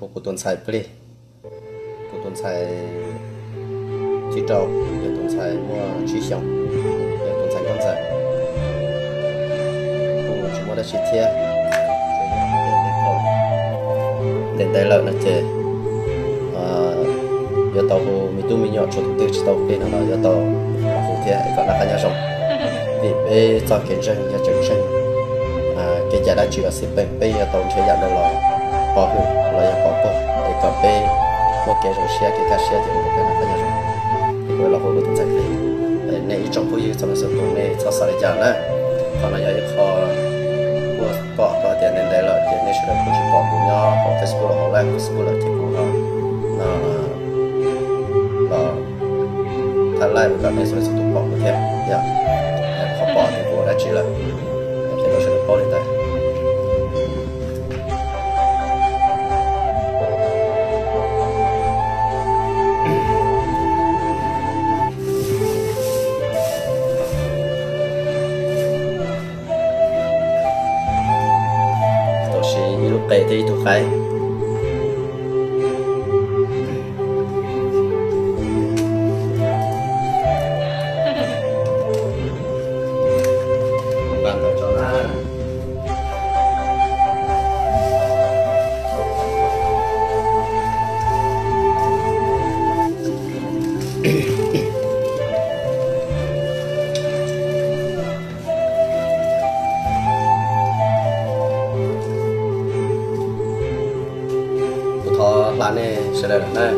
khu của tuần sai pli của tuần sai chỉ trâu để tuần sai mua chỉ xong để tuần sai con sai của chúng ta chỉ thiệt đến đây là nó chơi à, giờ tàu hồ mi tu mi nhỏ cho tụi chỉ tàu bên nó giờ tàu hồ thiệt còn là cái nhà sống vì bây giờ kiến chân nhà chân chân à cái nhà đã chịu sự bệnh bây giờ tàu chơi nhà đó là bỏ hụt là nhà bỏ bỏ để có bây một cái rồi xe cái cái xe thì một cái là cái nhà sống thì gọi là hồ của tụi chạy đi này trong khu vực trong sự tụi này cho sao để chả nữa còn là giờ khó của bỏ bỏ tiền đến đây là tiền này sẽ là cũng chỉ bỏ của nhau bỏ Facebook là họ lại Facebook là thì của nó là lại một cái này sẽ tụt bỏ một thêm dạ họ bỏ thì của đã chỉ là thì sẽ lúc kể thì tôi khai nè,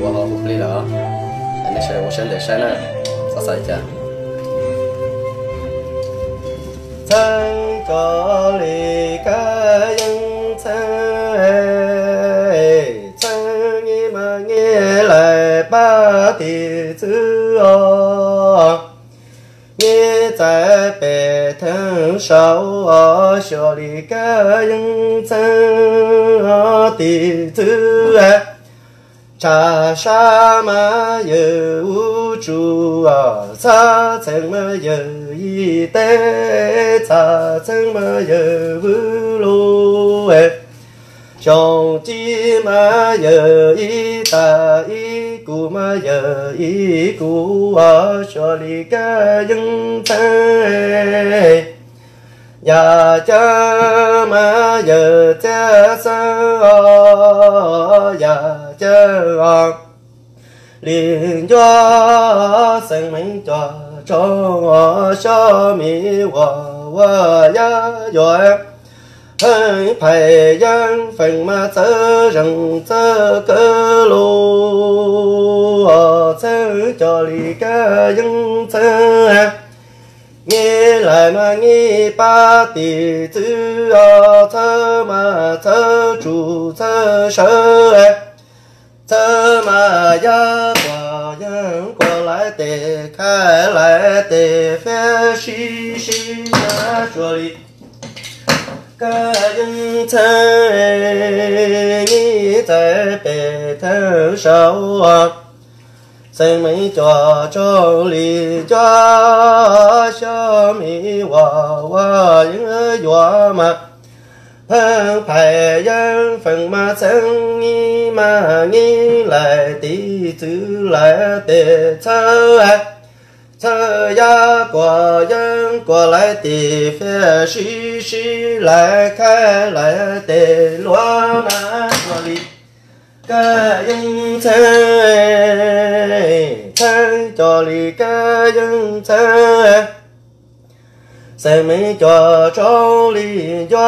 sẽ họ hụt đi đó. Anh sẽ vô của để sen này sao sai chả thân có lý ca dân thế thân nghe mà nghe lại ba thì chữ nghe tại bề thân sáu ở chỗ lì ca dân thì chữ cha sa ma yu u chu a cha chân ma yu yi te cha chân ma yu vũ lu e chong chi ma yu yi ta yi ku ma yu yi ku a cho li ca dân ta ya cha ma ya cha sa chớ cha liền cho sinh mệnh cho cho cho mi wa wa ya yo hãy phải dân phần mà sơ rừng sơ cơ lô sơ cho li ca dân sơ nghe lại mà nghe ba tỷ chữ ở thơ mà sơ chủ sơ sơ thơ mà ya quả dân quả lại tề khai lại tề phê shi shi na chua li ca dân thơ nghĩ tại bề thơ sâu sinh à. mấy cho cho li cho cho mi hòa hòa những hòa mặt phải dân phần ma sân nghi ma nghi lại tí chữ lại tề thơ chơ ya quả dân quả lại tề phê sĩ sĩ lại khai lại tề loa na loa li. Ca dân thế chơ cho li ca dân thế sẽ mấy cho cho li cho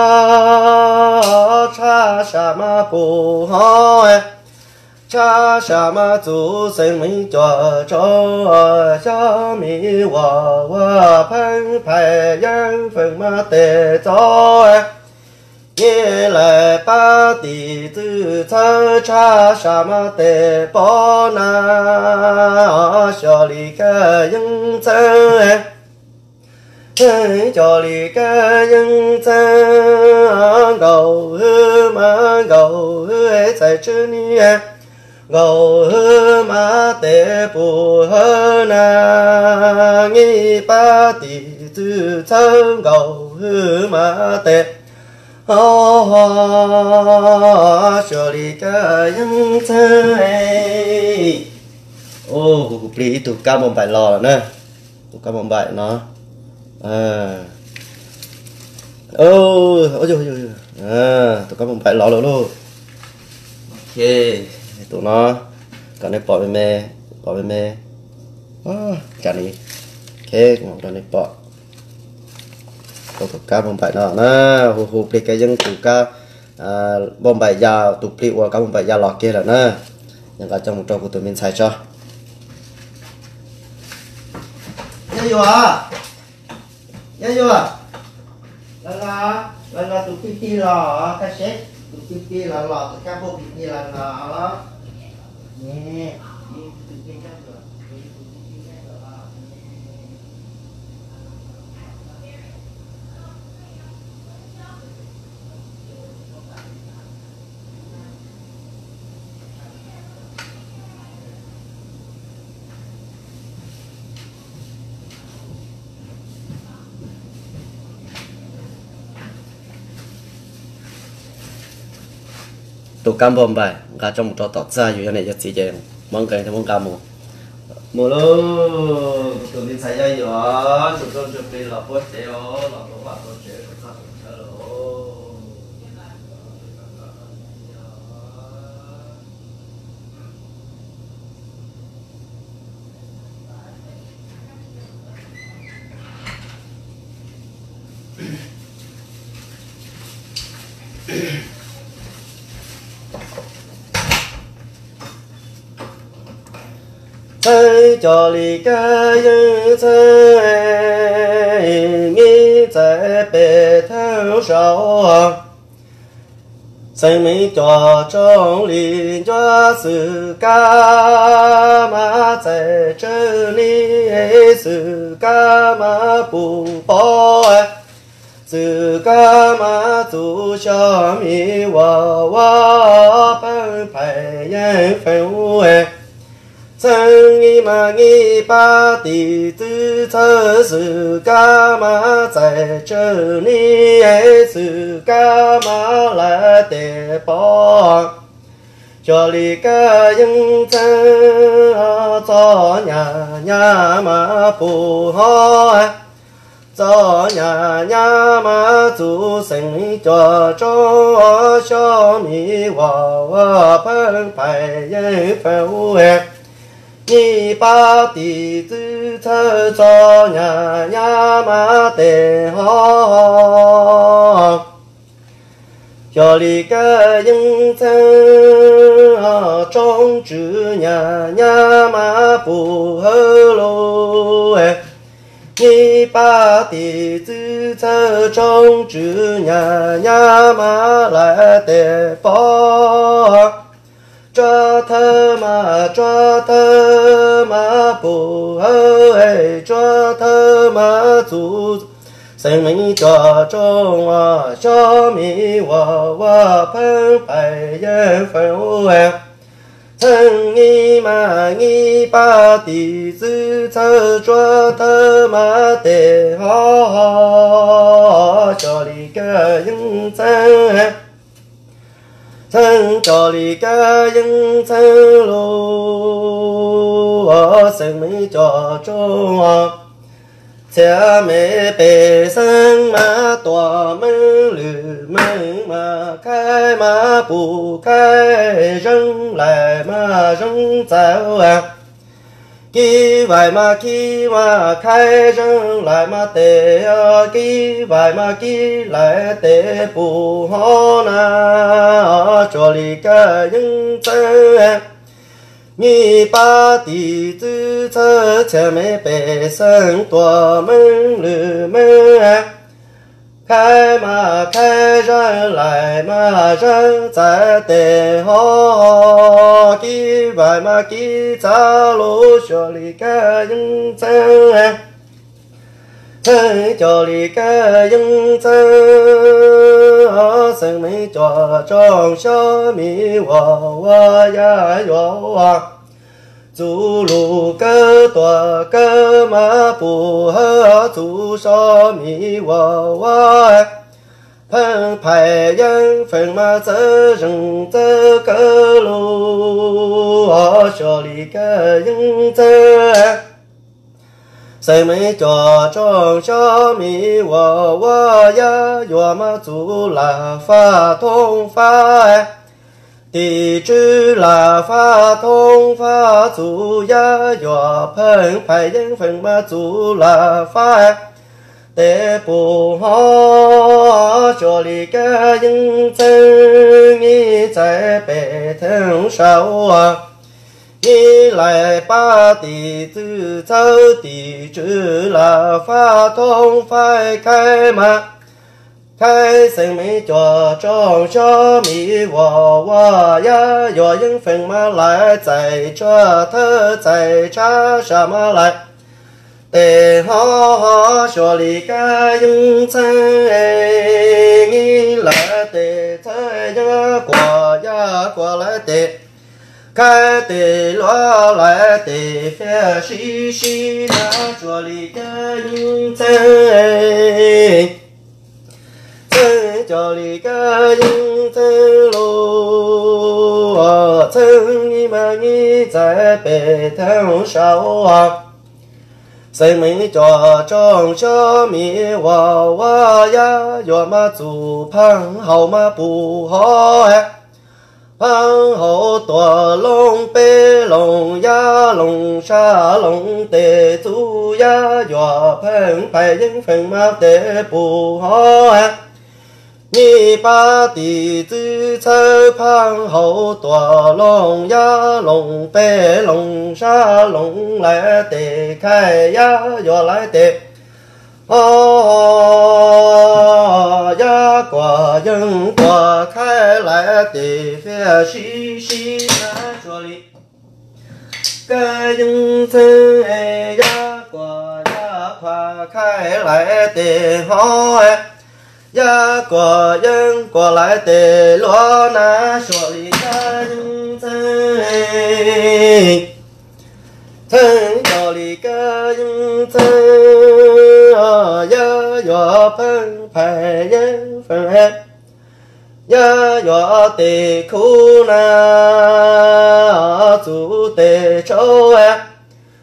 cha sa ma phù ho e. cha sa ma tu sẽ mấy cho cho cho mi hòa hòa phân phải dân phần ma tề cho e. ye lại ba tỷ tư thơ cha sa ma tề bó na cho li ca dân thơ cho lì ca nhân thơ gầu hư ma gầu hư ấy sai chữ ni gầu hư ma tế bù hơ na nghi ba tỷ tư thân gầu hư ma tề cho đi cái những thế ô cục lý tụ ca một bài lò nè tụ ca một bài nó à. Ô ôi trời ơi à tụi ca một bài luôn ok tụi nó còn này bỏ bên mẹ bỏ bên mẹ à chả này ok, cũng còn đây bỏ tụ cá một phải nó nè hù hù đi cái dân tụi cá à bom bài già tụ pli qua cá bom bài già lọt kia là nè nhưng cả trong một trong của tụi mình xài cho. Đây rồi à nhớ chưa? Lần là lần là tụt kia kia lò, cái xét tụi kia ờ, kia là lò tụt cabo bô kia là lò đó nè tụi kia cá tụ cam bom bài gà trong một trò tọt ra ra อยู่ này cho chị chị. Mong cái thì mong cam một một lô. Tụi mình xài dây rồi tụi tôi chuẩn bị là bớt để ó bớt bạc bớt chế bớt khát bớt lô thấy cho li ca yên thế. Nghĩ tại bề theo sau. Cho trong li cho sự ca mà tại chữ li sự ca mà bù bỏ sự ca mà tu cho mi wa wa bên phải yên phèo 生一嘛一把弟子测是干嘛在这里？是干嘛来的帮？这里个认真做娘娘嘛不好，做娘娘嘛做生做中小米娃娃喷排人分哎。 你把弟子测做呀呀嘛得好，要里个认真种植呀呀嘛不好路哎，你把弟子测种植呀呀嘛来得包。 Cho thơ mà cho thơ mà bù hề cho thơ mà chủ sinh mệnh cho trong à cho mi hòa hòa phân phải yên phân em thân nghi mà nghi ba tỷ tư thơ cho thơ mà để ho cho lý cái những chân thân cho lì ca dân thân lô, ở sinh mấy trò cho. Cha mẹ bề sinh mà tòa mơ lử mơ mà khai mà bù khai răng lại mà răng giáo à ki vài mà ki mà khai răng lại mà tệ ki vài mà ki lại tệ bù ho na cho li ca những tên nhị ba tỷ tư thơ cha mê bề sinh tòa mừng lử mơ khai mà khai ra lại mà ra tại tề ho kí vài mà kí cha lô cho li ca những chân chân cho li ca những chân sinh mấy cho trong sơ mi hòa hòa ya hòa chú lù cơ tòa cơ mà bù hơ chú so mi hòa hòa phăng phải dân phần mà chớ rừng chớ cơ lu ở cho lý cơ dân chớ sai mấy trò trong cho mi wo wo ya yo ma, zu la fa thông fa tỷ chữ là pha thông pha chủ ya yo phần phải dân phần ma chủ là pha. Tế bù ho cho li ca dân chân nghi tại bề thân sao à. Nghi lại ba tỷ tư châu tỷ chữ là pha thông phải khai mà khai sinh mỹ cho trong cho mỹ hòa hòa ya yo những phần mà lại chạy cho thơ chạy cha sa mà lại tề ho ho cho li ca yung chân nghi là tề thế ya quả ya quả lại tề khai tề lo lại tề phía xí xí na cho li cho li ca yung chân lô chân nghi nghi tại bề sao à sinh mình cho trong cho mi hòa hòa ya yo ma zu phang hậu ma bù ho phang hậu tòa long bê long ya long sa long tê tu ya yo phang phải những phần ma tê bù ho ni ba tỷ tư sơ phang hậu tòa long ya long bê long sa long lại tề khai oh, ya yo lại tề ô ya quả dân quả khai lại tề phía xí xí na cho li cái dân thân ya quả ya quả khai lại tề ho ya quả dân quả lại tề lo na cho li cái dân thân thân cho li cái dân thân ya yo phân phải dân phân hết ya yo tề khu na chủ tề châu hết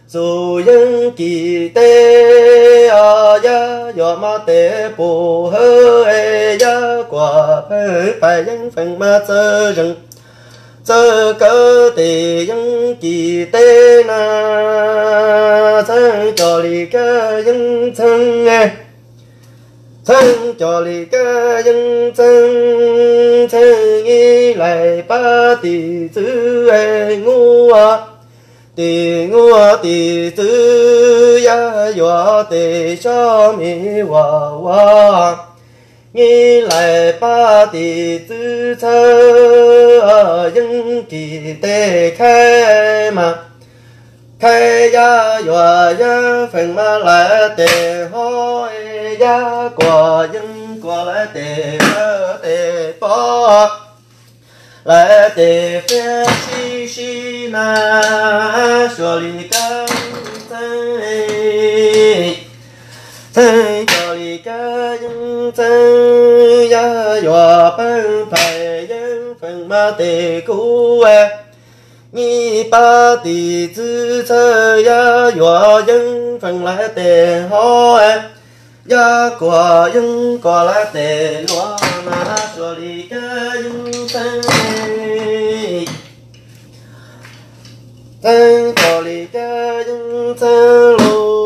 dù dân kỳ tê à ya yo ma tê bù hơ quả phải dân phần ma sơ rừng. Sơ cơ tê dân kỳ tê na. Sang cho lì ca dân thân nghe. Thân cho lì ca dân thân thân nghi lại ba tỷ thứ e ngu à tỷ ngu tỷ tư ya yo tỷ cho mi wa wa nghi lại ba tỷ tư thơ dân kỳ tê khai mà khai ya yo ya phần ma lại tê ho ya quả dân quả lại tê tê po lại tề phê si si na cho li ca thân thân cho ca nhân thân gia yo ban thầy nhân phần ma tề cú e ni ba tỷ tư sơ, gia yo nhân phần lại tề ho e gia quả nhân quả lại tề loa na cho đi ca nhân thân thân cho đi ca nhân thân lô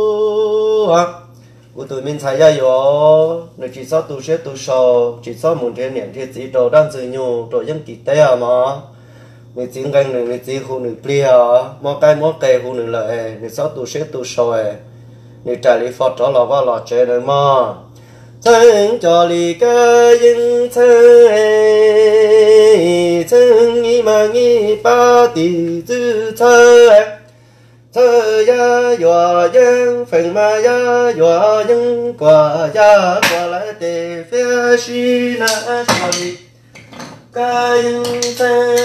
của tụi mình thấy ra yo nếu chỉ sao tụi sẽ tụi sò, chỉ sao muốn thế niệm thì chỉ đồ đang tự nhu đồ dân kỳ tế à mà. Mình chỉ ngang mình chỉ hù mình plia mà cái mà cái hù mình lại mình sao tụi sẽ tụi sò mình trả lý phật cho là vào là chơi rồi mà. Thân cho li cơ yên thân thân nghi mà ba tỷ tư thơ ya dùa dân, phần ma gia dùa dân quả ya quả lại tề phía si na soi ca dân tê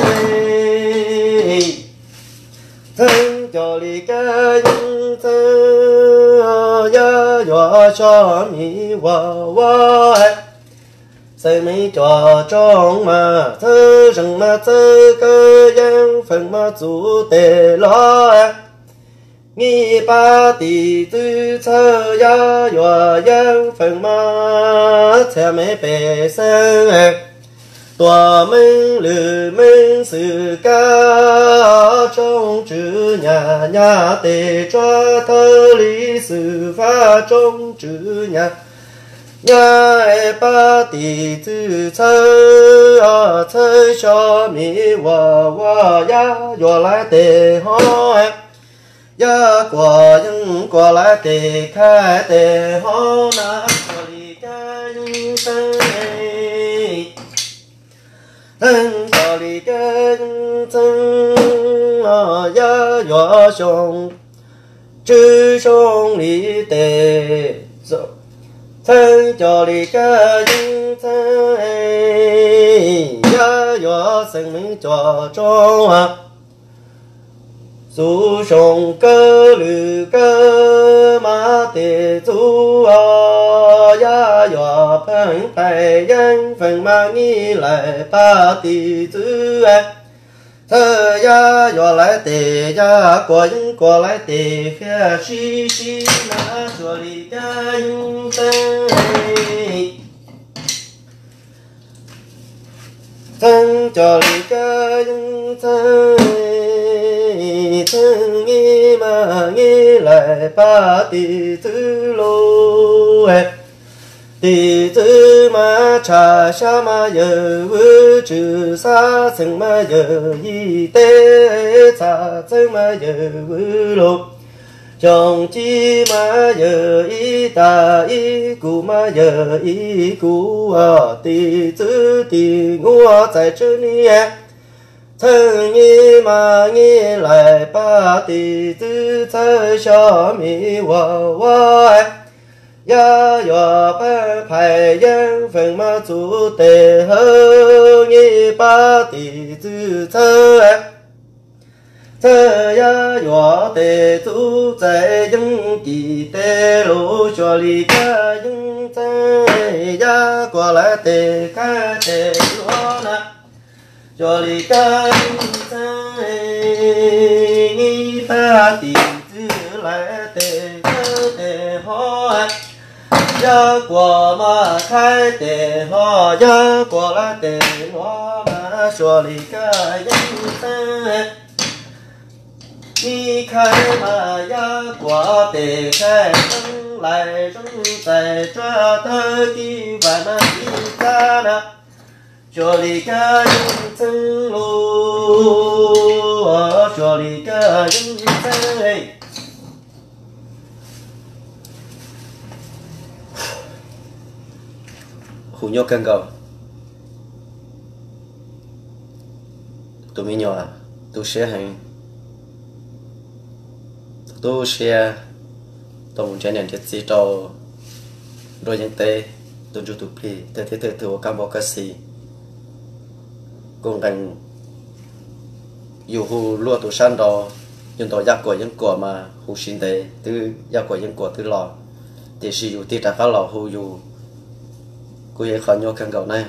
thân cho li ca dân thơ gia dùa cho mi hòa hòa xây mấy trò trong mà thơ rằng mà thơ cơ dân, phần mà chủ tề lo 你把地主抽呀呀样分嘛，才没白生哎。多门六门是个中主娘娘的抓头里是发中主娘。nhai ba tỷ tư chơ à chơ cho mi wa wa ya yo lại tề ho Ya quả những quả lại tề khai tề ho na quả li cái những tân tân quả li cái những tân à ya yo song chư song li tề thân cho đi ca những thân ya yo sinh minh cho cho à dù sông cơ lư cơ ma tề dù à ya yo phân phải nhân phần ma nghi lại ba tỷ chữ à e. thơ ya yo lại tề ya quả những lại tề phía chi chi na cho đi ca những thân cho đi ca những thân nghi mà nghi lại ba tỷ tư lô tỷ tư mà cha sa mà yơ vư trừ sa sừng mà yơ y tế sa sừng mà yơ vư lô chồng chi mà giờ y ta y cụ mà giờ y cụ à tỷ tư tỷ ngua tại chân ni thân nghi ma nghi lại ba tỷ tư thơ cho mi wa wa ya phải nhân phần ma chủ tề hơ nghi ba tỷ tư thơ thơ ya yo tề tu tại dân kỳ tề lô cho li ca dân tề ya qua lại ca cho li ca ta tìm tư lại tề ca tề hoa gia quả mà khai tề hoa gia quả là tề hoa mà cho li ca dân tề đi khai mà gia quả tề khai lại trong tài cho thơ khi và na đi ca cho đi ca những chân lô cho đi ca những chân ấy hù nhô cân cầu tụi mình nhỏ tụi sẽ hành tôi share tổng chân nhận thiết gì cho đôi tôi chú tụ phi tê thế tê tê cam bọc sĩ cùng cảnh dù hù lúa tụ san đó, nhưng tôi giác của những của mà hù sinh tế từ giác của những của từ lò. Thì sử dụng thiết đã phát lò hù dù cô ấy khỏi nhau càng cầu này.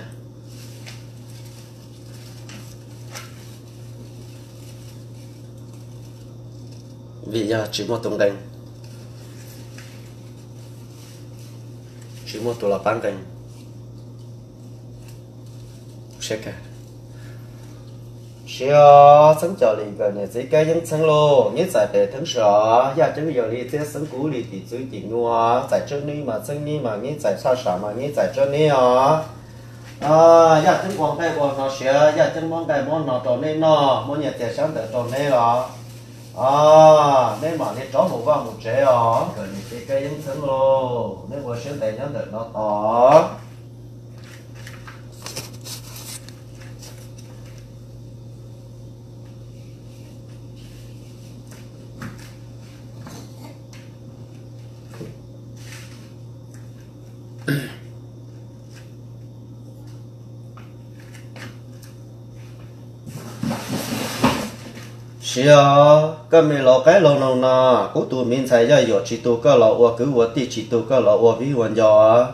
Vì giờ chỉ một tổng đành chỉ một tổ là bán đành sẽ cả xíu sống cho lì gần nhà sĩ cái những sống lô. Nhớ giải về thắng sở gia chứ giờ lì thế sống cũ lì thì chú chỉ mua giải trước ni mà sống ni mà như giải sao sợ mà như giải cho ni à à gia chân quăng cái quăng nó xíu gia chứng món cái món nó tổ nên nó món nhà trẻ sáng tự tổ nên đó à nên mà nên chó một vào một trẻ à gần nhà sĩ cái dân sướng lô, nên vừa sáng tiền nhắn được nó to. Chỉ à cái mình lo cái lo nào nà? Cố tụ mình xài ra giờ chỉ tụ cái lo qua cứ qua ti chỉ tụ cái lo qua ví hoàn giờ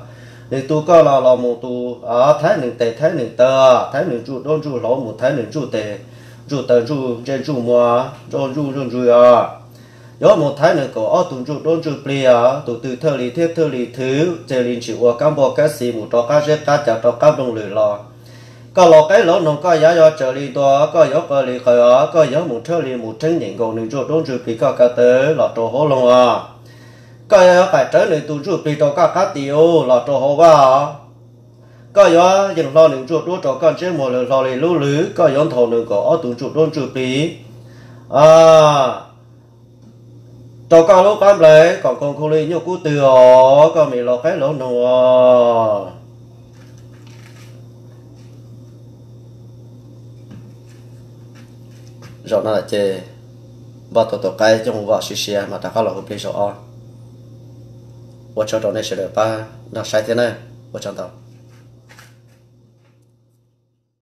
thì tu cái lo lo một tu à thái nương tề, thái nương tơ thái nương chủ đón chủ lo một thái nương chủ tề chủ tờ chủ trên chủ mua đón chủ đón chủ à. Có một thái nương có ở tu trụ đôn trụ bia à. tu từ thơ lý thiết, thơ lý thứ chơi linh chịu ở cam bộ cái gì một trò, cá dép cá chả trò cá đông lười lò có lò cái lỗ nông, có giá do trở đi to, có gió có lì khởi ó có gió một thơ lý một chân nhện gầu nương chỗ đốn trụ bị có cả tớ, lọ trò hố lông à. Có gió phải trở nên tu trụ bị trò cá cá tiêu lọ trò hố ba có gió dừng lo nương chỗ đốn trò con chết một lửa, lò lì lú lứ, có gió thổ nương cổ ó tu trụ đốn trụ bị à tao cao lỗ bám lấy còn con cô lì nhau cú từ ó có mì lo cái lỗ nông à rồi nó là chê. Và tổ tổ cái trong vợ xì xì à, mà ta có là hộp lý rồi on và cho sẽ được ba. Nó sai thế này. Và chẳng tao.